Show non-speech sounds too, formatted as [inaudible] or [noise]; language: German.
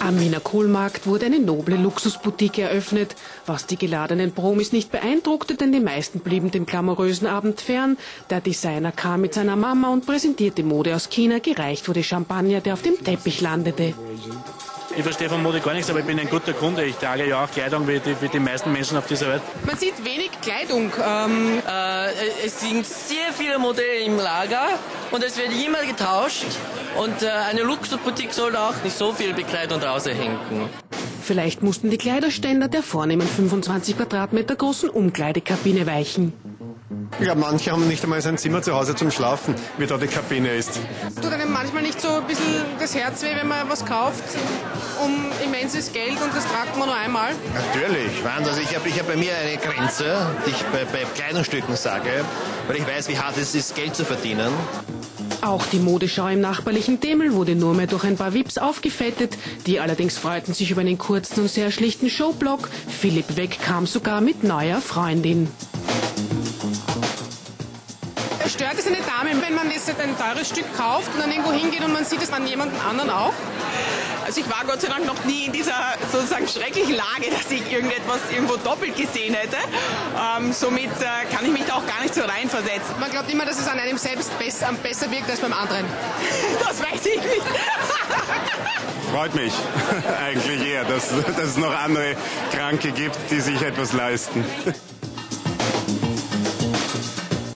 Am Wiener Kohlmarkt wurde eine noble Luxusboutique eröffnet, was die geladenen Promis nicht beeindruckte, denn die meisten blieben dem glamourösen Abend fern. Der Designer kam mit seiner Mama und präsentierte Mode aus China, gereicht wurde Champagner, der auf dem Teppich landete. Ich verstehe von Mode gar nichts, aber ich bin ein guter Kunde. Ich trage ja auch Kleidung wie die, wie die meisten Menschen auf dieser Welt. Man sieht wenig Kleidung. Ähm, äh, es sind sehr viele Modelle im Lager und es wird immer getauscht. Und äh, eine Luxusboutique soll auch nicht so viel Bekleidung draußen hängen. Vielleicht mussten die Kleiderständer der vornehmen 25 Quadratmeter großen Umkleidekabine weichen. Ich glaube, manche haben nicht einmal sein Zimmer zu Hause zum Schlafen, wie da die Kabine ist. Tut einem manchmal nicht so ein bisschen das Herz weh, wenn man was kauft um immenses Geld und das tragt man nur einmal? Natürlich. Also ich habe ich hab bei mir eine Grenze, die ich bei, bei Kleidungsstücken sage, weil ich weiß, wie hart es ist, Geld zu verdienen. Auch die Modeschau im nachbarlichen Demel wurde nur mehr durch ein paar Vips aufgefettet. Die allerdings freuten sich über einen kurzen und sehr schlichten Showblock. Philipp Weck kam sogar mit neuer Freundin stört es eine Dame, wenn man jetzt ein teures Stück kauft und dann irgendwo hingeht und man sieht es an jemandem anderen auch? Also ich war Gott sei Dank noch nie in dieser sozusagen schrecklichen Lage, dass ich irgendetwas irgendwo doppelt gesehen hätte. Ähm, somit äh, kann ich mich da auch gar nicht so reinversetzen. Man glaubt immer, dass es an einem selbst besser, besser wirkt als beim anderen. [laughs] Das weiß ich nicht. [laughs] Freut mich [laughs] eigentlich eher, dass, dass es noch andere Kranke gibt, die sich etwas leisten.